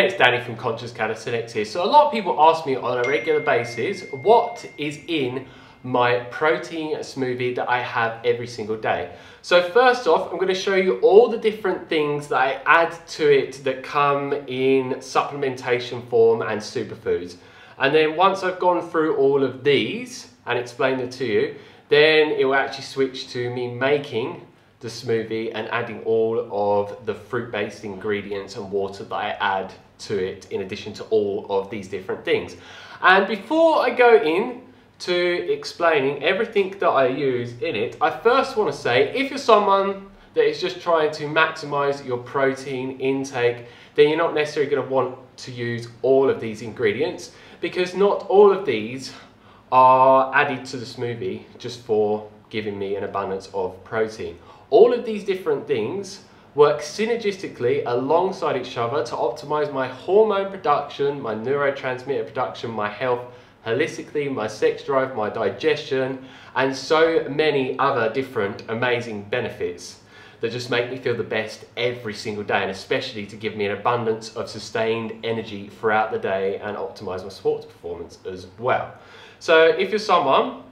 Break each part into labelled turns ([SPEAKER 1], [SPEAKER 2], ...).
[SPEAKER 1] Hey, it's Danny from Conscious Calisthenics here. So a lot of people ask me on a regular basis, what is in my protein smoothie that I have every single day. So first off, I'm going to show you all the different things that I add to it that come in supplementation form and superfoods. And then once I've gone through all of these and explained it to you, then it will actually switch to me making the smoothie and adding all of the fruit-based ingredients and water that I add to it in addition to all of these different things. And before I go in to explaining everything that I use in it, I first want to say if you're someone that is just trying to maximize your protein intake, then you're not necessarily going to want to use all of these ingredients because not all of these are added to the smoothie just for giving me an abundance of protein. All of these different things work synergistically alongside each other to optimize my hormone production, my neurotransmitter production, my health holistically, my sex drive, my digestion, and so many other different amazing benefits that just make me feel the best every single day and especially to give me an abundance of sustained energy throughout the day and optimize my sports performance as well. So if you're someone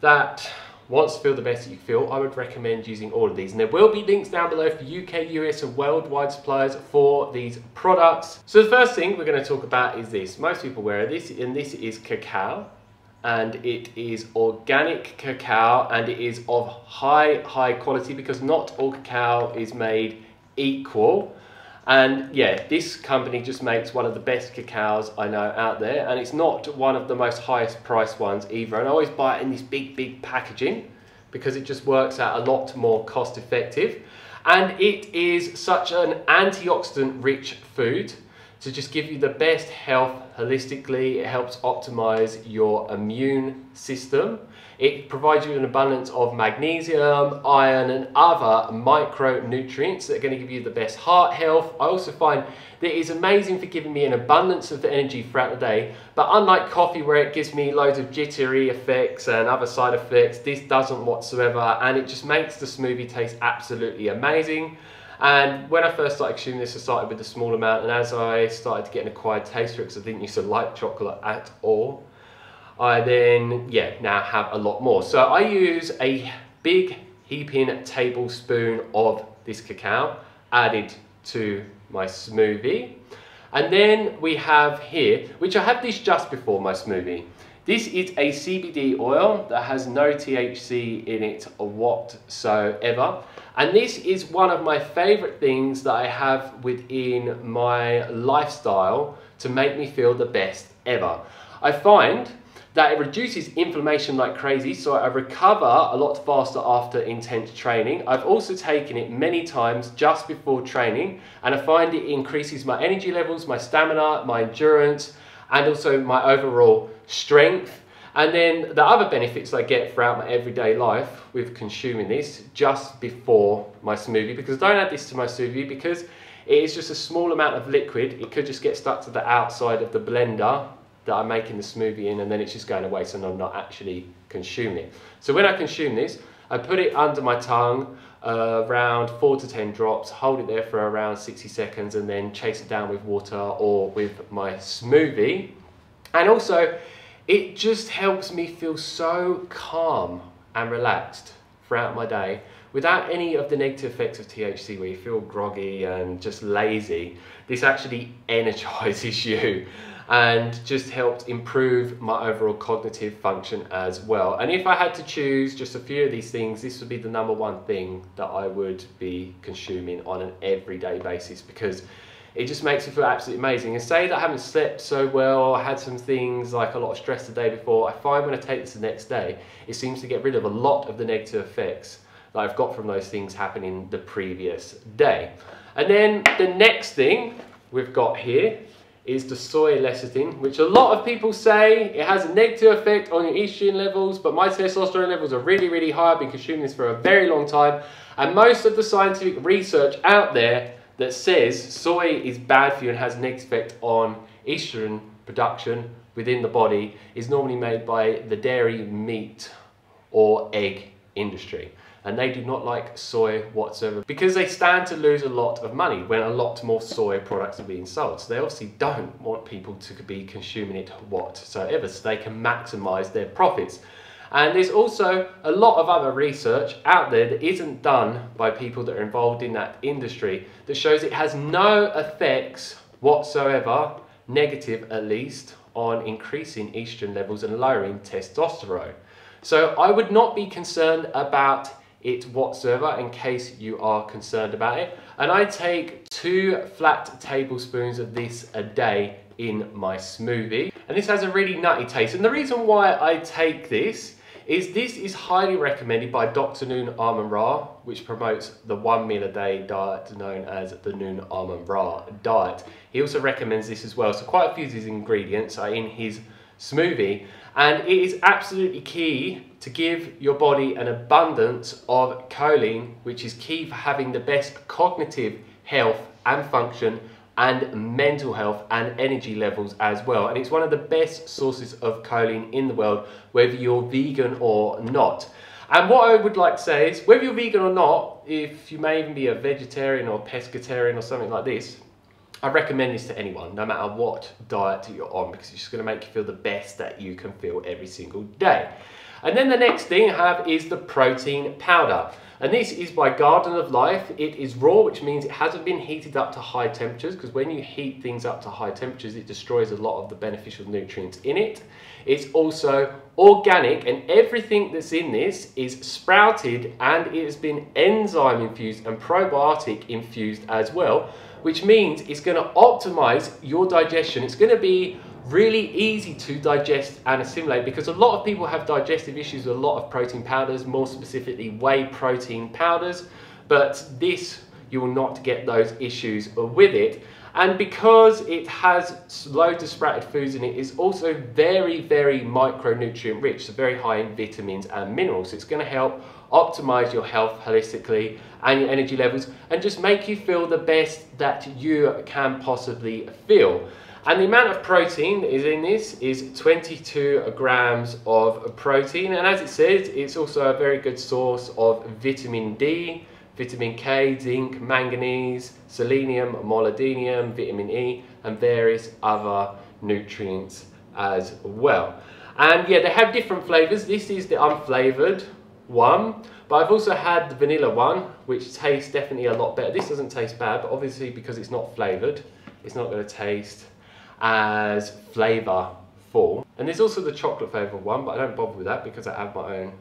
[SPEAKER 1] that wants to feel the best you feel, I would recommend using all of these. And there will be links down below for UK, US and worldwide suppliers for these products. So the first thing we're going to talk about is this. Most people wear this and this is cacao and it is organic cacao and it is of high, high quality because not all cacao is made equal. And yeah, this company just makes one of the best cacaos I know out there, and it's not one of the most highest priced ones either. And I always buy it in this big, big packaging because it just works out a lot more cost effective. And it is such an antioxidant rich food to just give you the best health holistically. It helps optimize your immune system. It provides you with an abundance of magnesium, iron, and other micronutrients that are going to give you the best heart health. I also find that it is amazing for giving me an abundance of the energy throughout the day. But unlike coffee, where it gives me loads of jittery effects and other side effects, this doesn't whatsoever. And it just makes the smoothie taste absolutely amazing. And when I first started consuming this, I started with a small amount, and as I started to get an acquired taste for it, because I didn't used to like chocolate at all, I then, yeah, now have a lot more. So I use a big heaping tablespoon of this cacao added to my smoothie. And then we have here, which I have this just before my smoothie. This is a CBD oil that has no THC in it whatsoever. And this is one of my favorite things that I have within my lifestyle to make me feel the best ever. I find that it reduces inflammation like crazy, so I recover a lot faster after intense training. I've also taken it many times just before training, and I find it increases my energy levels, my stamina, my endurance, and also my overall strength. And then the other benefits I get throughout my everyday life with consuming this just before my smoothie, because I don't add this to my smoothie because it is just a small amount of liquid. It could just get stuck to the outside of the blender that I'm making the smoothie in and then it's just going waste and I'm not actually consuming it. So when I consume this, I put it under my tongue uh, around 4 to 10 drops, hold it there for around 60 seconds and then chase it down with water or with my smoothie. And also, it just helps me feel so calm and relaxed throughout my day without any of the negative effects of THC where you feel groggy and just lazy. This actually energizes you and just helped improve my overall cognitive function as well. And if I had to choose just a few of these things, this would be the number one thing that I would be consuming on an everyday basis because it just makes me feel absolutely amazing. And say that I haven't slept so well, I had some things like a lot of stress the day before, I find when I take this the next day, it seems to get rid of a lot of the negative effects that I've got from those things happening the previous day. And then the next thing we've got here is the soy lecithin, which a lot of people say it has a negative effect on your estrogen levels, but my testosterone levels are really, really high. I've been consuming this for a very long time. And most of the scientific research out there that says soy is bad for you and has negative effect on estrogen production within the body is normally made by the dairy, meat, or egg industry. And they do not like soy whatsoever because they stand to lose a lot of money when a lot more soy products are being sold. So they obviously don't want people to be consuming it whatsoever so they can maximize their profits. And there's also a lot of other research out there that isn't done by people that are involved in that industry that shows it has no effects whatsoever, negative at least, on increasing estrogen levels and lowering testosterone. So I would not be concerned about it whatsoever in case you are concerned about it. And I take two flat tablespoons of this a day in my smoothie. And this has a really nutty taste. And the reason why I take this is this is highly recommended by Dr. Noon Amen Ra, which promotes the one meal a day diet known as the Noon Amen Ra diet. He also recommends this as well. So quite a few of these ingredients are in his smoothie and it is absolutely key to give your body an abundance of choline, which is key for having the best cognitive health and function and mental health and energy levels as well. And it's one of the best sources of choline in the world, whether you're vegan or not. And what I would like to say is, whether you're vegan or not, if you may even be a vegetarian or pescatarian or something like this, I recommend this to anyone, no matter what diet you're on, because it's just going to make you feel the best that you can feel every single day. And then the next thing I have is the protein powder. And this is by Garden of Life. It is raw, which means it hasn't been heated up to high temperatures because when you heat things up to high temperatures, it destroys a lot of the beneficial nutrients in it. It's also organic and everything that's in this is sprouted and it has been enzyme infused and probiotic infused as well, which means it's going to optimize your digestion. It's going to be really easy to digest and assimilate because a lot of people have digestive issues with a lot of protein powders, more specifically whey protein powders, but this you will not get those issues with it. And because it has loads of sprouted foods in it, it's also very, very micronutrient rich, so very high in vitamins and minerals. It's going to help optimize your health holistically and your energy levels and just make you feel the best that you can possibly feel. And the amount of protein that is in this is 22 grams of protein. And as it says, it's also a very good source of vitamin D, vitamin K, zinc, manganese, selenium, molybdenum, vitamin E, and various other nutrients as well. And yeah, they have different flavors. This is the unflavored one, but I've also had the vanilla one, which tastes definitely a lot better. This doesn't taste bad, but obviously because it's not flavored, it's not going to taste as flavourful. And there's also the chocolate flavoured one, but I don't bother with that because I add my own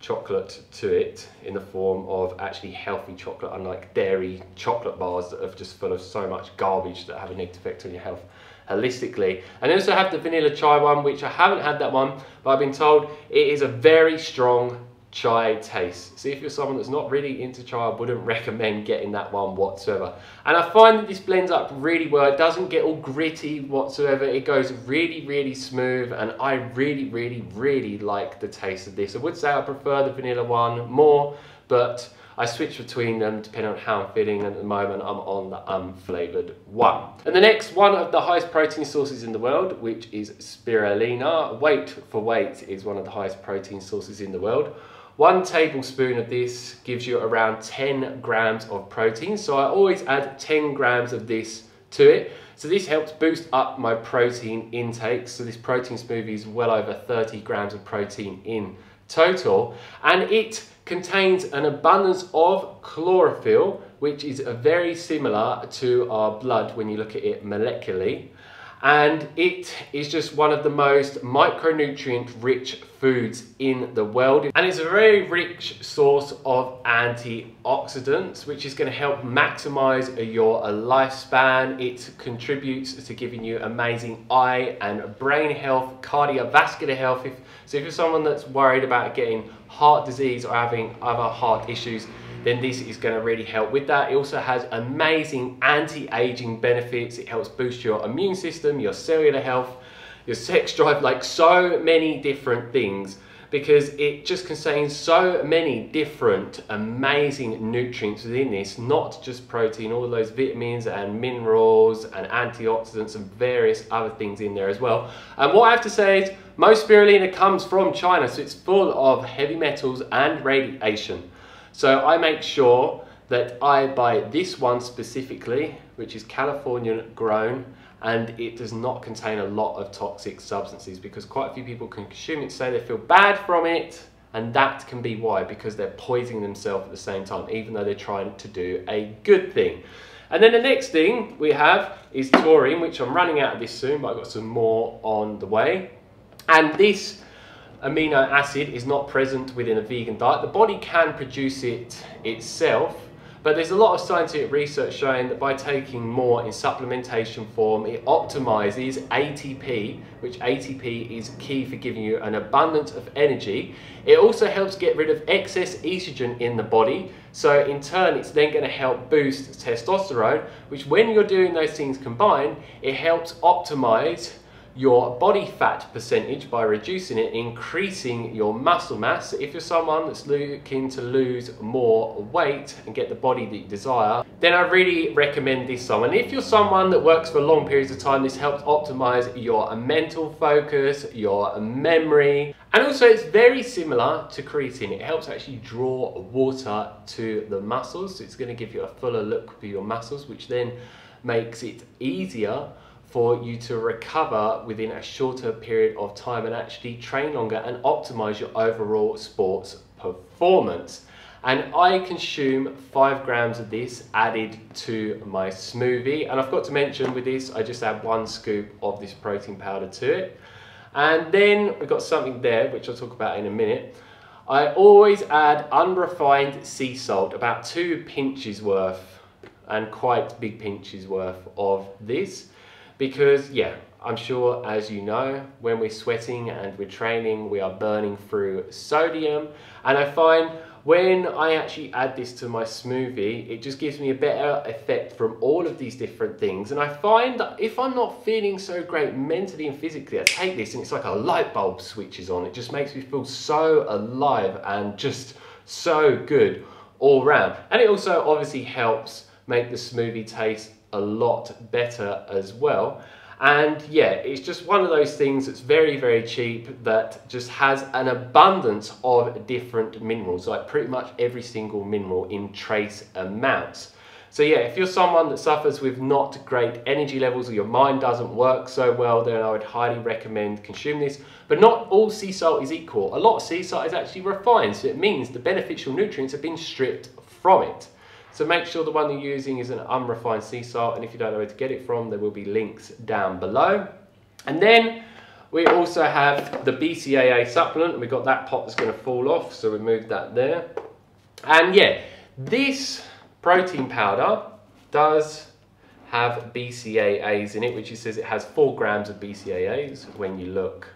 [SPEAKER 1] chocolate to it in the form of actually healthy chocolate, unlike dairy chocolate bars that are just full of so much garbage that have a negative effect on your health holistically. And I also have the vanilla chai one, which I haven't had that one, but I've been told it is a very strong chai taste. See if you're someone that's not really into chai, I wouldn't recommend getting that one whatsoever. And I find that this blends up really well. It doesn't get all gritty whatsoever. It goes really, really smooth and I really, really, really like the taste of this. I would say I prefer the vanilla one more, but I switch between them depending on how I'm feeling at the moment I'm on the unflavoured one. And the next one of the highest protein sources in the world, which is spirulina. Weight for weight is one of the highest protein sources in the world. One tablespoon of this gives you around 10 grams of protein. So I always add 10 grams of this to it. So this helps boost up my protein intake. So this protein smoothie is well over 30 grams of protein in total. And it contains an abundance of chlorophyll, which is very similar to our blood when you look at it molecularly and it is just one of the most micronutrient rich foods in the world. And it's a very rich source of antioxidants which is going to help maximize your lifespan. It contributes to giving you amazing eye and brain health cardiovascular health. If, so if you're someone that's worried about getting heart disease or having other heart issues then this is going to really help with that. It also has amazing anti-aging benefits. It helps boost your immune system, your cellular health, your sex drive, like so many different things because it just contains so many different amazing nutrients within this, not just protein, all those vitamins and minerals and antioxidants and various other things in there as well. And what I have to say is most spirulina comes from China, so it's full of heavy metals and radiation. So I make sure that I buy this one specifically, which is Californian grown, and it does not contain a lot of toxic substances because quite a few people can consume it, say they feel bad from it, and that can be why, because they're poisoning themselves at the same time, even though they're trying to do a good thing. And then the next thing we have is taurine, which I'm running out of this soon, but I've got some more on the way. And this amino acid is not present within a vegan diet. The body can produce it itself, but there's a lot of scientific research showing that by taking more in supplementation form, it optimizes ATP, which ATP is key for giving you an abundance of energy. It also helps get rid of excess estrogen in the body. So in turn, it's then going to help boost testosterone, which when you're doing those things combined, it helps optimize your body fat percentage by reducing it, increasing your muscle mass. If you're someone that's looking to lose more weight and get the body that you desire, then I really recommend this one. And if you're someone that works for long periods of time, this helps optimize your mental focus, your memory, and also it's very similar to creatine. It helps actually draw water to the muscles. So it's gonna give you a fuller look for your muscles, which then makes it easier for you to recover within a shorter period of time and actually train longer and optimize your overall sports performance. And I consume five grams of this added to my smoothie. And I've got to mention with this, I just add one scoop of this protein powder to it. And then we've got something there, which I'll talk about in a minute. I always add unrefined sea salt, about two pinches worth, and quite big pinches worth of this because yeah, I'm sure as you know, when we're sweating and we're training, we are burning through sodium. And I find when I actually add this to my smoothie, it just gives me a better effect from all of these different things. And I find that if I'm not feeling so great mentally and physically, I take this and it's like a light bulb switches on. It just makes me feel so alive and just so good all round. And it also obviously helps make the smoothie taste a lot better as well. And yeah, it's just one of those things that's very, very cheap that just has an abundance of different minerals, like pretty much every single mineral in trace amounts. So yeah, if you're someone that suffers with not great energy levels or your mind doesn't work so well, then I would highly recommend consuming this. But not all sea salt is equal. A lot of sea salt is actually refined, so it means the beneficial nutrients have been stripped from it. So make sure the one you're using is an unrefined sea salt and if you don't know where to get it from there will be links down below. And then we also have the BCAA supplement we've got that pot that's going to fall off so we move that there. And yeah, this protein powder does have BCAAs in it which it says it has 4 grams of BCAAs when you look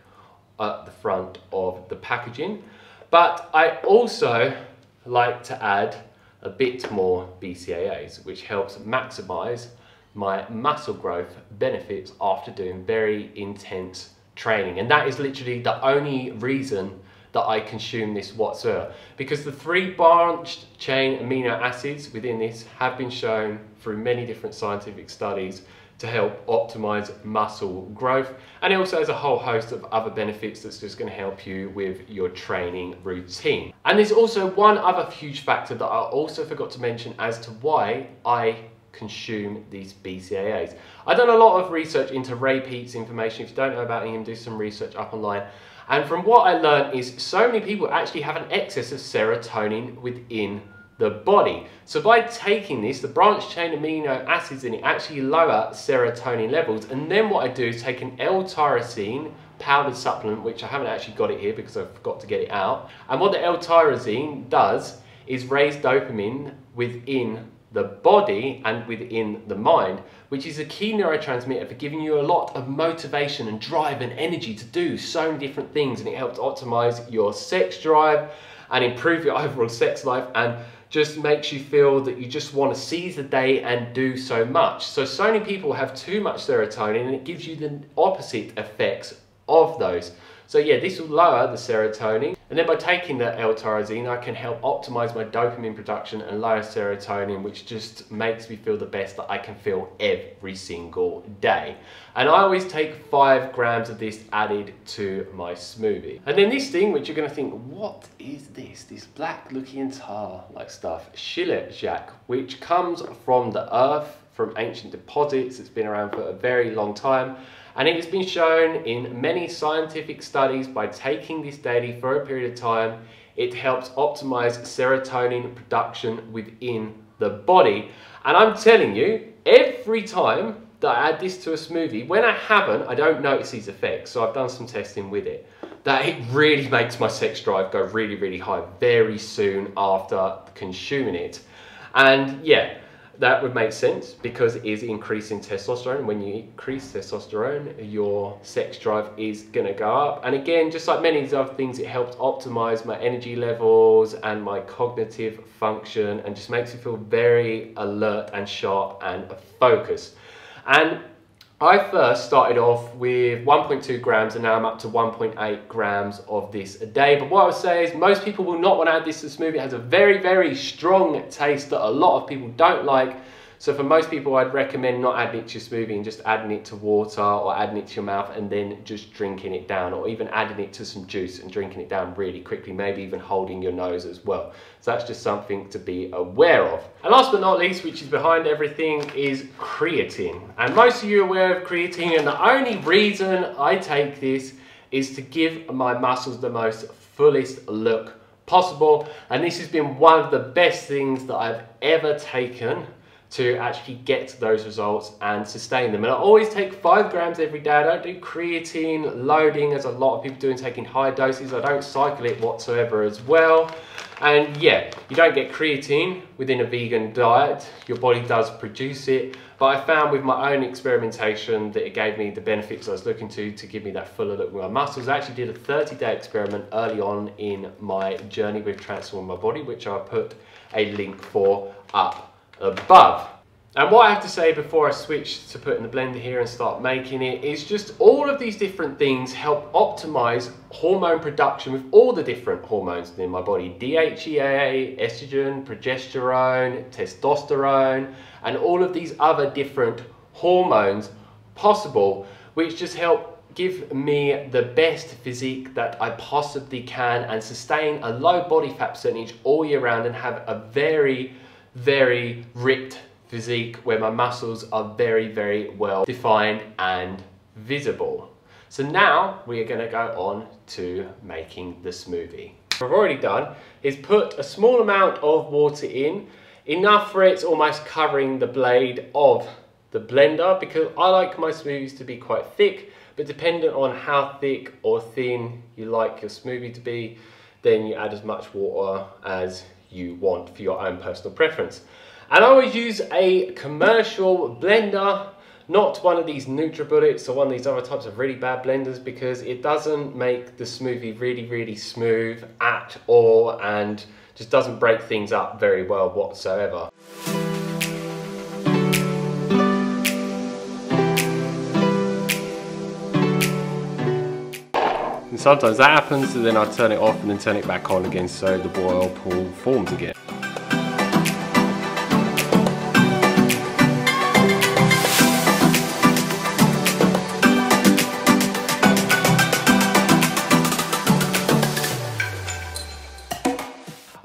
[SPEAKER 1] at the front of the packaging. But I also like to add a bit more BCAAs, which helps maximize my muscle growth benefits after doing very intense training. And that is literally the only reason that I consume this whatsoever. Because the three branched chain amino acids within this have been shown through many different scientific studies to help optimize muscle growth. And it also has a whole host of other benefits that's just gonna help you with your training routine. And there's also one other huge factor that I also forgot to mention as to why I consume these BCAAs. I've done a lot of research into Ray Peat's information. If you don't know about him, do some research up online. And from what I learned is so many people actually have an excess of serotonin within the body. So by taking this, the branched chain amino acids in it actually lower serotonin levels. And then what I do is take an L-tyrosine powdered supplement, which I haven't actually got it here because I forgot to get it out. And what the L-tyrosine does is raise dopamine within the body and within the mind, which is a key neurotransmitter for giving you a lot of motivation and drive and energy to do so many different things. And it helps optimize your sex drive and improve your overall sex life and just makes you feel that you just want to seize the day and do so much. So, so many people have too much serotonin and it gives you the opposite effects of those. So yeah, this will lower the serotonin And then by taking the L-tyrosine, I can help optimize my dopamine production and lower serotonin, which just makes me feel the best that I can feel every single day. And I always take five grams of this added to my smoothie. And then this thing, which you're gonna think, what is this? This black looking tar like stuff, Jack, which comes from the earth, from ancient deposits. It's been around for a very long time. And it has been shown in many scientific studies by taking this daily for a period of time, it helps optimize serotonin production within the body. And I'm telling you, every time that I add this to a smoothie, when I haven't, I don't notice these effects. So I've done some testing with it. That it really makes my sex drive go really, really high very soon after consuming it. And yeah, that would make sense because it is increasing testosterone. When you increase testosterone, your sex drive is going to go up. And again, just like many other things, it helps optimize my energy levels and my cognitive function and just makes me feel very alert and sharp and focused. And I first started off with 1.2 grams and now I'm up to 1.8 grams of this a day. But what I would say is most people will not want to add this to the smoothie. It has a very, very strong taste that a lot of people don't like. So for most people, I'd recommend not adding it to your smoothie and just adding it to water or adding it to your mouth and then just drinking it down or even adding it to some juice and drinking it down really quickly, maybe even holding your nose as well. So that's just something to be aware of. And last but not least, which is behind everything, is creatine. And most of you are aware of creatine and the only reason I take this is to give my muscles the most fullest look possible. And this has been one of the best things that I've ever taken to actually get those results and sustain them. And I always take five grams every day. I don't do creatine loading as a lot of people do in taking high doses. I don't cycle it whatsoever as well. And yeah, you don't get creatine within a vegan diet. Your body does produce it. But I found with my own experimentation that it gave me the benefits I was looking to to give me that fuller look with my muscles. I actually did a 30 day experiment early on in my journey with transforming my body, which I put a link for up above. And what I have to say before I switch to putting the blender here and start making it is just all of these different things help optimize hormone production with all the different hormones in my body. DHEA, estrogen, progesterone, testosterone, and all of these other different hormones possible, which just help give me the best physique that I possibly can and sustain a low body fat percentage all year round and have a very very ripped physique where my muscles are very, very well defined and visible. So now we are gonna go on to making the smoothie. What I've already done is put a small amount of water in, enough for it's almost covering the blade of the blender because I like my smoothies to be quite thick, but dependent on how thick or thin you like your smoothie to be, then you add as much water as you want for your own personal preference. And I always use a commercial blender, not one of these NutriBullets or one of these other types of really bad blenders because it doesn't make the smoothie really, really smooth at all and just doesn't break things up very well whatsoever. Sometimes that happens and then I turn it off and then turn it back on again so the boil pool forms again.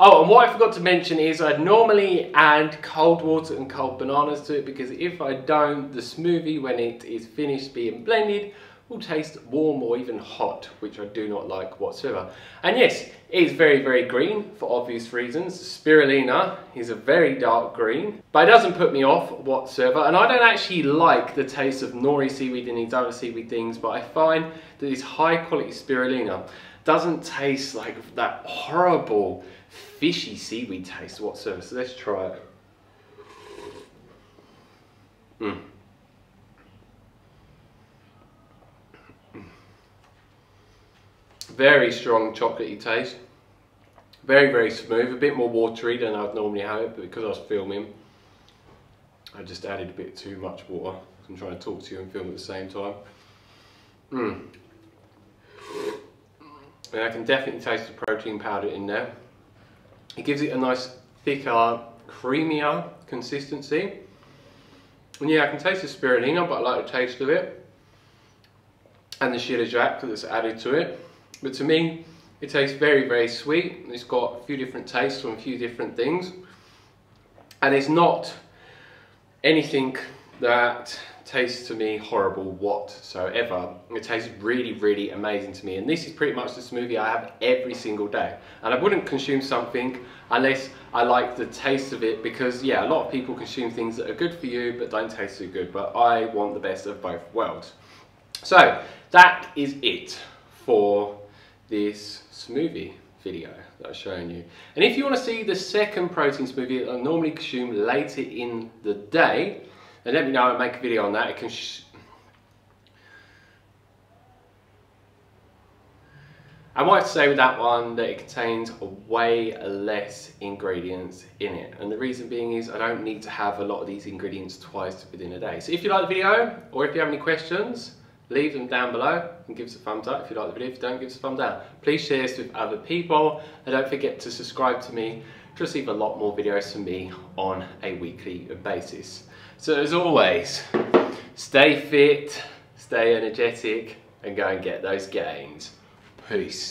[SPEAKER 1] Oh, and what I forgot to mention is I'd normally add cold water and cold bananas to it because if I don't, the smoothie, when it is finished being blended, will taste warm or even hot, which I do not like whatsoever. And yes, it is very, very green for obvious reasons. Spirulina is a very dark green, but it doesn't put me off whatsoever. And I don't actually like the taste of nori seaweed and these other seaweed things, but I find that this high quality spirulina doesn't taste like that horrible fishy seaweed taste whatsoever. So let's try it. Mm. Very strong chocolatey taste. Very, very smooth. A bit more watery than I'd normally have it, but because I was filming, I just added a bit too much water. I'm trying to talk to you and film at the same time. Mm. and I can definitely taste the protein powder in there. It gives it a nice thicker, creamier consistency. And yeah, I can taste the spirulina, but I like the taste of it. And the Shilajit that's added to it. But to me, it tastes very, very sweet. It's got a few different tastes from a few different things. And it's not anything that tastes to me horrible whatsoever. It tastes really, really amazing to me. And this is pretty much the smoothie I have every single day. And I wouldn't consume something unless I like the taste of it because yeah, a lot of people consume things that are good for you but don't taste so good. But I want the best of both worlds. So that is it for this smoothie video that I've shown you. And if you want to see the second protein smoothie that I normally consume later in the day, then let me know and make a video on that. It can I might say with that one that it contains way less ingredients in it. And the reason being is I don't need to have a lot of these ingredients twice within a day. So if you like the video, or if you have any questions, leave them down below and give us a thumbs up if you like the video. If you don't, give us a thumbs down. Please share this with other people and don't forget to subscribe to me to receive a lot more videos from me on a weekly basis. So as always, stay fit, stay energetic and go and get those gains. Peace.